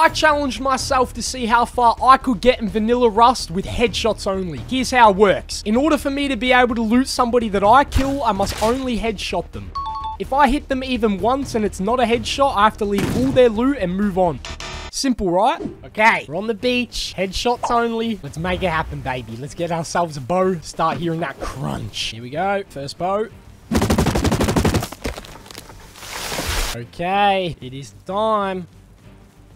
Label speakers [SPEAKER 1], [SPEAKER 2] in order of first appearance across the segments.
[SPEAKER 1] I challenged myself to see how far I could get in Vanilla Rust with headshots only. Here's how it works. In order for me to be able to loot somebody that I kill, I must only headshot them. If I hit them even once and it's not a headshot, I have to leave all their loot and move on. Simple, right? Okay, we're on the beach. Headshots only. Let's make it happen, baby. Let's get ourselves a bow. Start hearing that crunch. Here we go. First bow. Okay, it is time.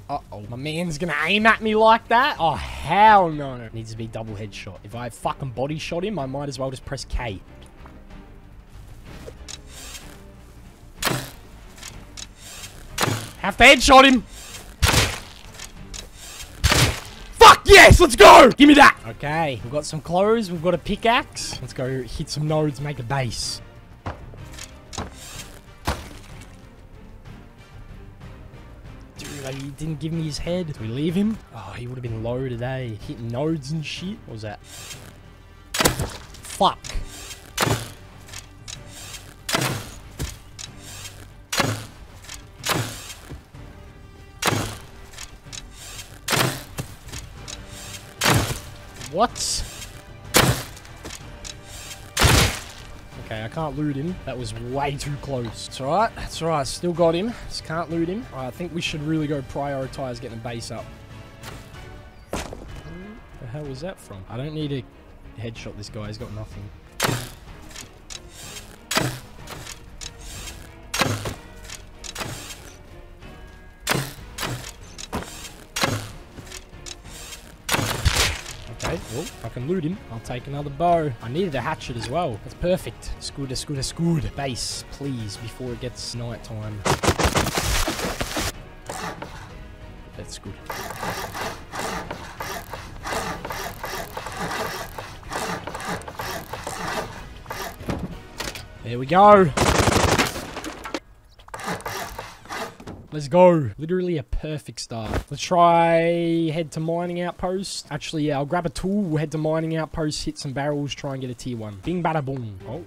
[SPEAKER 1] Uh-oh, my man's gonna aim at me like that? Oh, hell no. Needs to be double headshot. If I fucking body shot him, I might as well just press K. Have to headshot him. Fuck yes, let's go. Give me that. Okay, we've got some clothes. We've got a pickaxe. Let's go hit some nodes, make a base. Dude, he didn't give me his head. We leave him? Oh, he would have been low today. Hitting nodes and shit. What was that? Fuck. What? Okay, I can't loot him. That was way too close. It's alright. That's alright. Still got him. Just can't loot him. I think we should really go prioritize getting a base up. the hell was that from? I don't need to headshot this guy. He's got nothing. Can loot him. I'll take another bow. I needed a hatchet as well. That's perfect. Good, it's good. Base, please, before it gets night time. That's good. There we go. Let's go. Literally a perfect start. Let's try head to mining outpost. Actually, yeah, I'll grab a tool. We'll head to mining outpost, hit some barrels, try and get a tier one. Bing bada boom. Oh.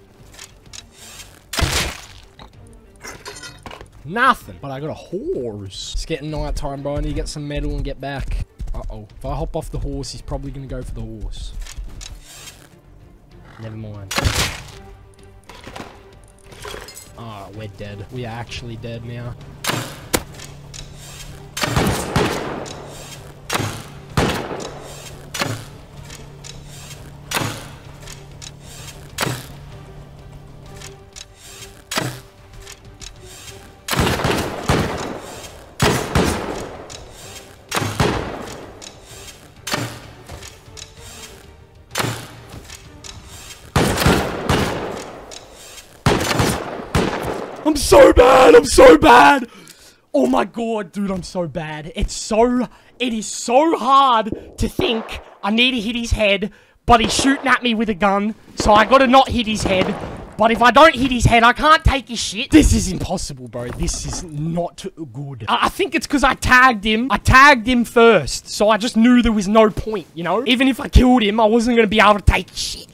[SPEAKER 1] Nothing. But I got a horse. It's getting night time, bro. I need to get some metal and get back. Uh-oh. If I hop off the horse, he's probably going to go for the horse. Never mind. Ah, we're dead. We are actually dead now. I'm so bad. I'm so bad. Oh my god, dude, I'm so bad. It's so, it is so hard to think I need to hit his head, but he's shooting at me with a gun, so I gotta not hit his head. But if I don't hit his head, I can't take his shit. This is impossible, bro. This is not good. I, I think it's because I tagged him. I tagged him first, so I just knew there was no point, you know? Even if I killed him, I wasn't gonna be able to take shit.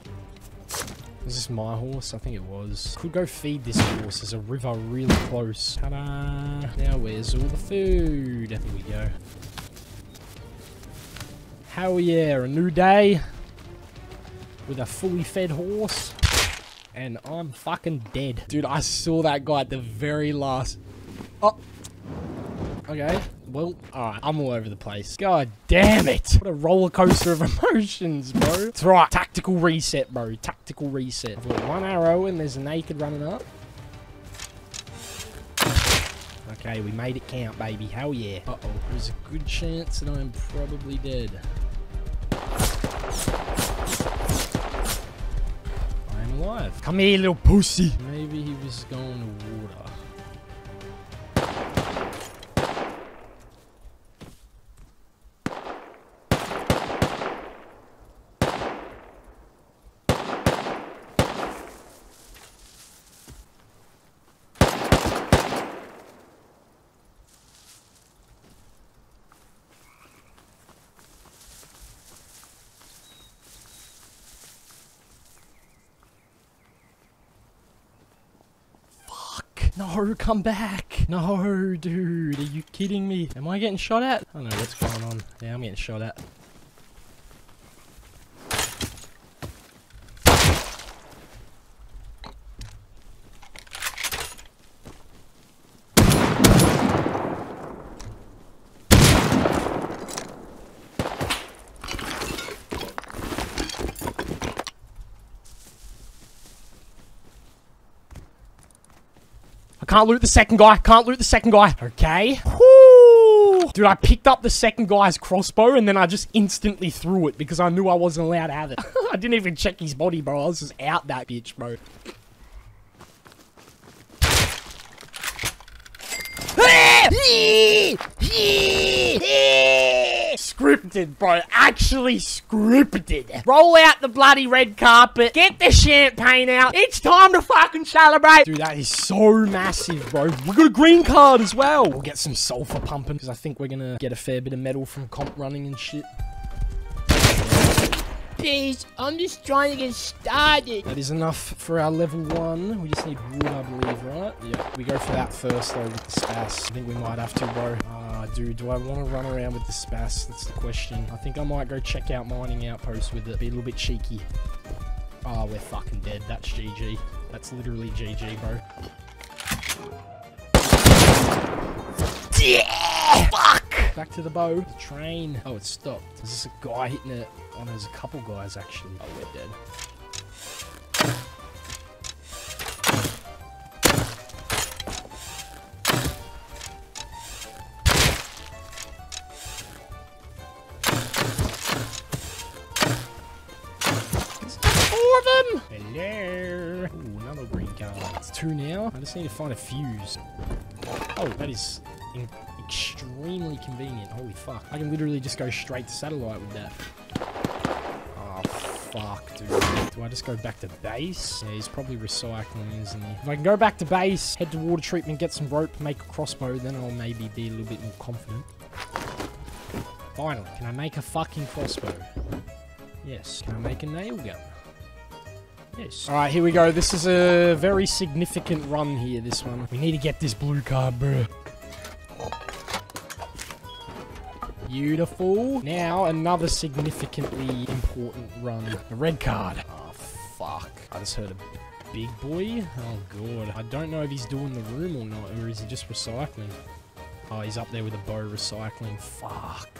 [SPEAKER 1] Was this my horse? I think it was. Could go feed this horse. There's a river really close. Ta-da! Now where's all the food? Here we go. Hell yeah, a new day. With a fully fed horse. And I'm fucking dead. Dude, I saw that guy at the very last... Oh! Okay. Well, alright. I'm all over the place. God damn it. What a roller coaster of emotions, bro. That's right. Tactical reset, bro. Tactical reset. I've got one arrow and there's a naked running up. Okay, we made it count, baby. Hell yeah. Uh-oh. There's a good chance that I'm probably dead. I am alive. Come here, little pussy. Maybe he was going to water. Come back. No, dude. Are you kidding me? Am I getting shot at? I don't know what's going on. Yeah, I'm getting shot at. Can't loot the second guy. Can't loot the second guy. Okay. Woo! Dude, I picked up the second guy's crossbow and then I just instantly threw it because I knew I wasn't allowed to have it. I didn't even check his body, bro. I was just out that bitch, bro. scripted, bro. Actually scripted. Roll out the bloody red carpet. Get the champagne out. It's time to fucking celebrate. Dude, that is so massive, bro. We got a green card as well. We'll get some sulfur pumping because I think we're gonna get a fair bit of metal from comp running and shit.
[SPEAKER 2] Please, I'm just trying to get started.
[SPEAKER 1] That is enough for our level one. We just need wood, I believe, right? Yeah. We go for that first, though, with the spas. I think we might have to, bro. Ah, dude, do I want to run around with the spas? That's the question. I think I might go check out mining outpost with it. Be a little bit cheeky. Oh, we're fucking dead. That's GG. That's literally GG, bro. Yeah! Fuck! Back to the bow. The train. Oh, it stopped. Is this a guy hitting it? Oh, there's a couple guys, actually. Oh, we're dead. Hello! Another green. It's two now. I just need to find a fuse. Oh, that is extremely convenient. Holy fuck. I can literally just go straight to satellite with that. Oh, fuck, dude. Do I just go back to base? Yeah, he's probably recycling, isn't he? If I can go back to base, head to water treatment, get some rope, make a crossbow, then I'll maybe be a little bit more confident. Finally, can I make a fucking crossbow? Yes. Can I make a nail gun? Yes. Alright, here we go. This is a very significant run here, this one. We need to get this blue card, bro. Beautiful. Now, another significantly important run. The red card. Oh, fuck. I just heard a big boy. Oh, God. I don't know if he's doing the room or not, or is he just recycling? Oh, he's up there with a bow recycling. Fuck.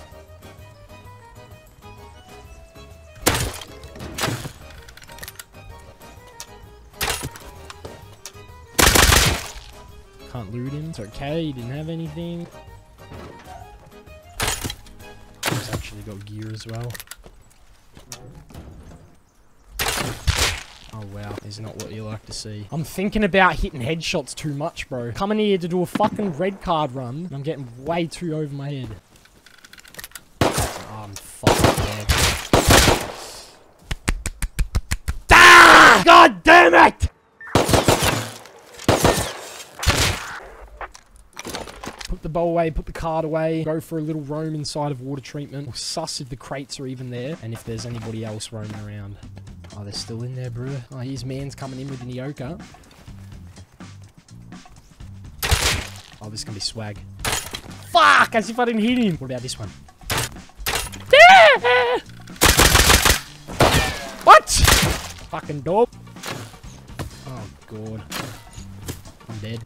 [SPEAKER 1] Can't loot him. It's okay. He didn't have anything. He's got gear as well. Oh wow, this is not what you like to see. I'm thinking about hitting headshots too much, bro. Coming here to do a fucking red card run, and I'm getting way too over my head. Oh, I'm fucking dead. Ah! God damn it! Put the bow away, put the card away, go for a little roam inside of water treatment. We'll suss if the crates are even there, and if there's anybody else roaming around. Oh, they're still in there, bro. Oh, here's man's coming in with an Eoka. Oh, this is gonna be swag. Fuck! As if I didn't hit him. What about this one? what? Fucking dope. Oh, God. I'm dead.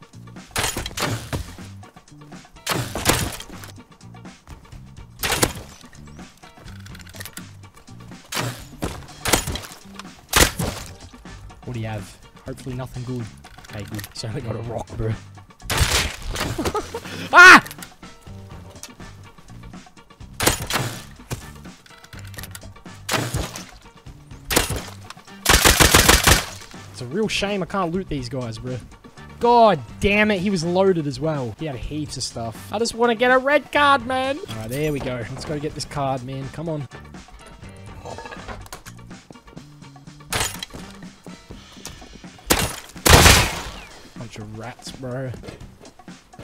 [SPEAKER 1] What do you have? Hopefully nothing good. Okay, good. He's only got a rock, bro. ah! It's a real shame I can't loot these guys, bro. God damn it, he was loaded as well. He had heaps of stuff. I just want to get a red card, man. Alright, there we go. Let's go get this card, man. Come on. rats, bro.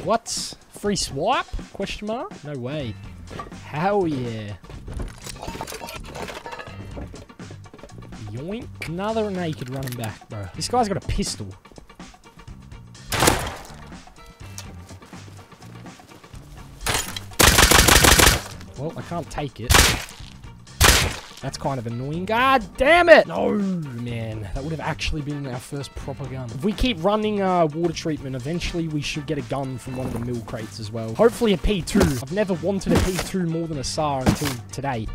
[SPEAKER 1] What? Free swipe? Question mark? No way. Hell yeah. Yoink. Another naked running back, bro. This guy's got a pistol. Well, I can't take it. That's kind of annoying. God damn it! No, man. That would have actually been our first proper gun. If we keep running uh, water treatment, eventually we should get a gun from one of the mill crates as well. Hopefully a P2. I've never wanted a P2 more than a SAR until today.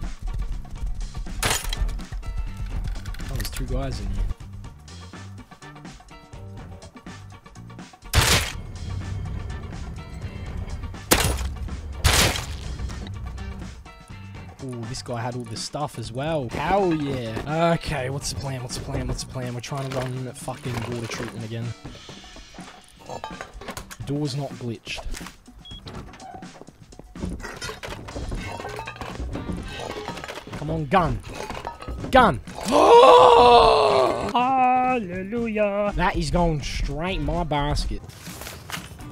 [SPEAKER 1] Oh, there's two guys in here. This guy had all the stuff as well. Hell yeah. Okay, what's the plan? What's the plan? What's the plan? We're trying to run at fucking water treatment again. Door's not glitched. Come on, gun. Gun. Hallelujah. That is going straight my basket.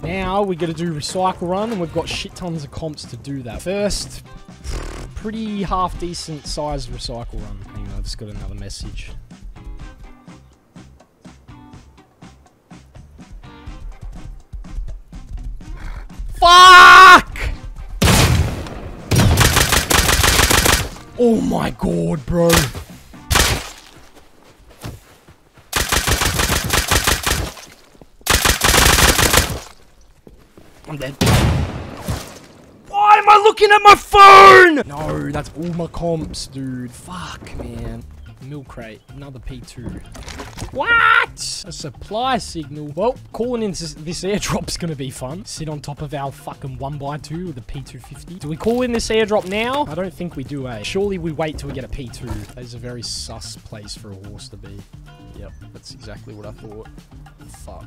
[SPEAKER 1] Now we got to do recycle run, and we've got shit tons of comps to do that. First, pretty half decent sized recycle run. Hang on, I just got another message. Fuck! Oh my god, bro. I'm dead. I looking at my phone? No, that's all my comps, dude. Fuck, man. Mill crate, another P2. What? A supply signal. Well, calling in this, this airdrop's gonna be fun. Sit on top of our fucking 1x2 with a P250. Do we call in this airdrop now? I don't think we do, eh? Surely we wait till we get a P2. That is a very sus place for a horse to be. Yep, that's exactly what I thought. Fuck.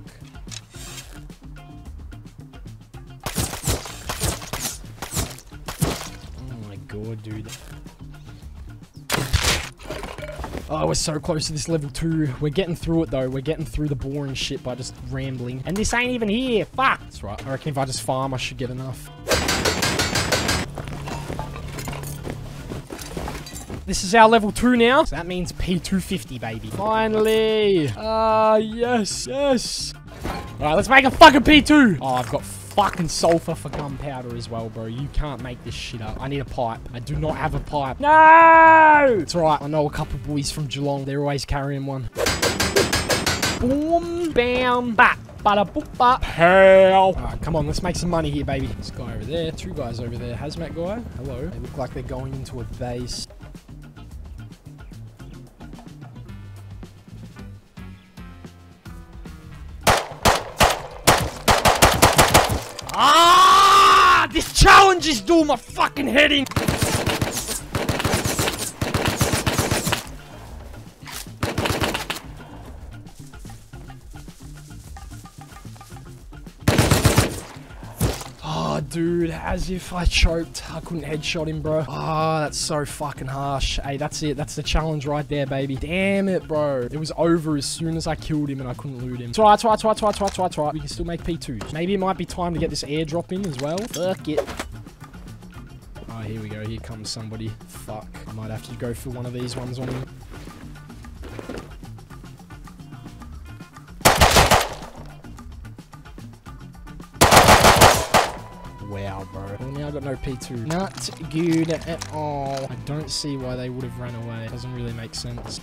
[SPEAKER 1] God, dude. Oh, we're so close to this level 2. We're getting through it, though. We're getting through the boring shit by just rambling. And this ain't even here. Fuck. That's right. I reckon if I just farm, I should get enough. This is our level 2 now. So that means P250, baby. Finally. Ah, uh, yes, yes. Alright, let's make a fucking P2. Oh, I've got fucking sulfur for gunpowder as well, bro. You can't make this shit up. I need a pipe. I do not have a pipe. No! It's alright. I know a couple boys from Geelong. They're always carrying one. Boom, bam, bap. Bada boop bap. Hell. Alright, come on. Let's make some money here, baby. This guy over there. Two guys over there. Hazmat guy. Hello. They look like they're going into a base. Challenge is my fucking in. Oh, dude, as if I choked. I couldn't headshot him, bro. Ah, oh, that's so fucking harsh. Hey, that's it. That's the challenge right there, baby. Damn it, bro. It was over as soon as I killed him and I couldn't loot him. Try, try, try, try, try, try, try. We can still make P2s. Maybe it might be time to get this airdrop in as well. Fuck it. Oh, here we go. Here comes somebody. Fuck. I might have to go for one of these ones on him. Wow, bro. Well, now I've got no P2. Not good at all. I don't see why they would have run away. Doesn't really make sense.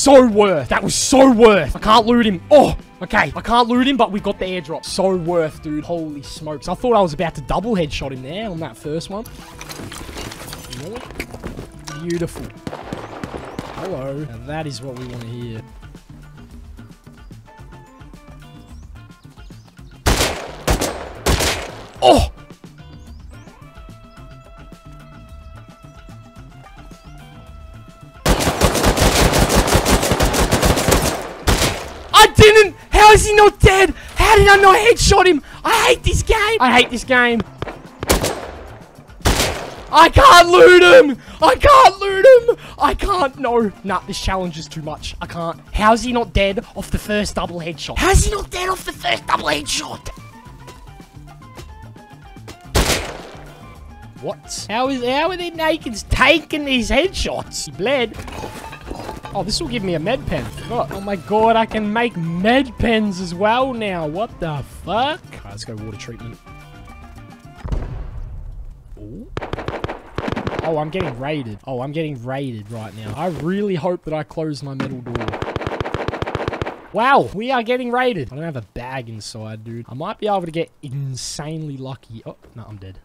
[SPEAKER 1] So worth. That was so worth. I can't loot him. Oh, okay. I can't loot him, but we got the airdrop. So worth, dude. Holy smokes. I thought I was about to double headshot him there on that first one. Beautiful. Hello. Now that is what we want to hear. Headshot him? I hate this game! I hate this game. I can't loot him! I can't loot him! I can't, no. Nah, this challenge is too much. I can't. How's he not dead off the first double headshot? How's he not dead off the first double headshot? What? How is how are they nakeds taking these headshots? He bled. Oh, this will give me a med pen. Oh my god, I can make med pens as well now. What the fuck? Let's go water treatment. Ooh. Oh, I'm getting raided. Oh, I'm getting raided right now. I really hope that I close my metal door. Wow, we are getting raided. I don't have a bag inside, dude. I might be able to get insanely lucky. Oh, no, I'm dead.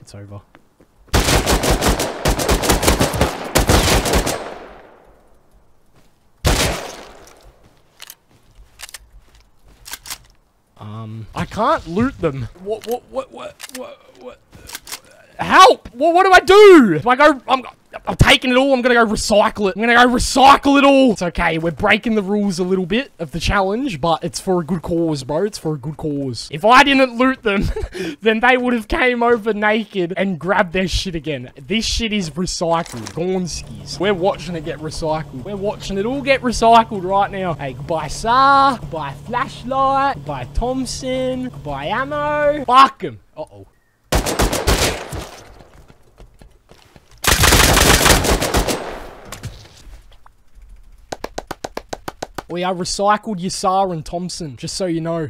[SPEAKER 1] It's over. Um, I can't loot them. What, what, what, what, what, what? Help! What, what do I do? Do I go, I'm, I'm taking it all. I'm gonna go recycle it. I'm gonna go recycle it all. It's okay. We're breaking the rules a little bit of the challenge, but it's for a good cause, bro. It's for a good cause. If I didn't loot them, then they would have came over naked and grabbed their shit again. This shit is recycled. Gornskis. We're watching it get recycled. We're watching it all get recycled right now. Hey, goodbye SAR. Goodbye flashlight. Goodbye Thompson. Goodbye ammo. Fuck him. Uh-oh. We are recycled Yasar and Thompson, just so you know.